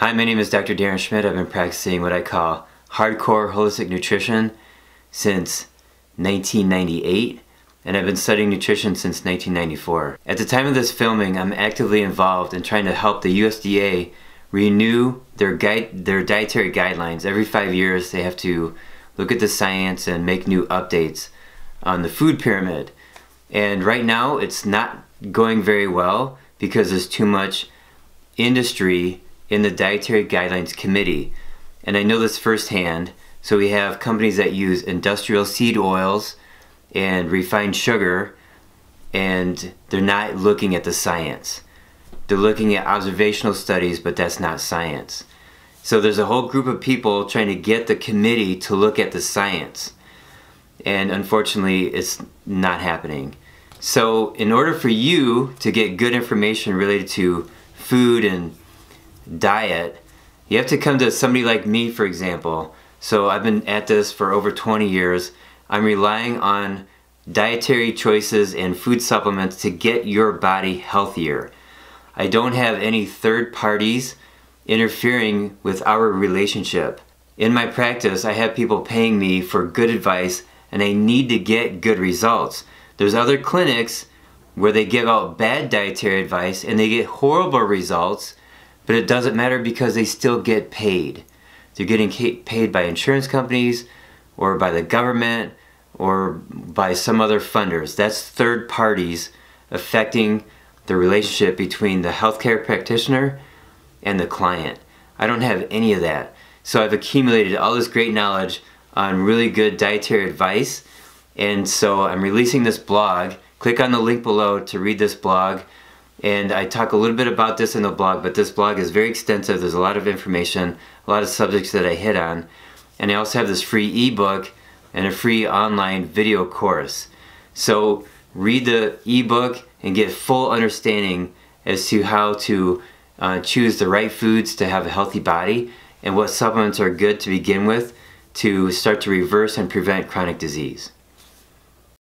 Hi, my name is Dr. Darren Schmidt. I've been practicing what I call hardcore holistic nutrition since 1998, and I've been studying nutrition since 1994. At the time of this filming, I'm actively involved in trying to help the USDA renew their, guide, their dietary guidelines. Every five years, they have to look at the science and make new updates on the food pyramid. And right now, it's not going very well because there's too much industry in the Dietary Guidelines Committee. And I know this firsthand. So we have companies that use industrial seed oils and refined sugar, and they're not looking at the science. They're looking at observational studies, but that's not science. So there's a whole group of people trying to get the committee to look at the science. And unfortunately, it's not happening. So in order for you to get good information related to food and diet, you have to come to somebody like me, for example. So I've been at this for over 20 years. I'm relying on dietary choices and food supplements to get your body healthier. I don't have any third parties interfering with our relationship. In my practice, I have people paying me for good advice and I need to get good results. There's other clinics where they give out bad dietary advice and they get horrible results but it doesn't matter because they still get paid. They're getting paid by insurance companies or by the government or by some other funders. That's third parties affecting the relationship between the healthcare practitioner and the client. I don't have any of that. So I've accumulated all this great knowledge on really good dietary advice. And so I'm releasing this blog. Click on the link below to read this blog and I talk a little bit about this in the blog, but this blog is very extensive. There's a lot of information, a lot of subjects that I hit on. And I also have this free ebook and a free online video course. So read the ebook and get full understanding as to how to uh, choose the right foods to have a healthy body and what supplements are good to begin with to start to reverse and prevent chronic disease.